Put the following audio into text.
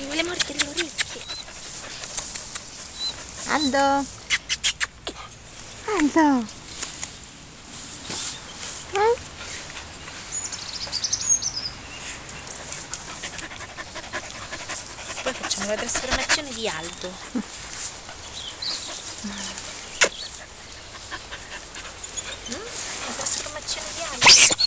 Mi vuole mordere le orecchie. Aldo. Aldo. Eh? Poi facciamo la trasformazione di Aldo. Mm? La trasformazione di Aldo.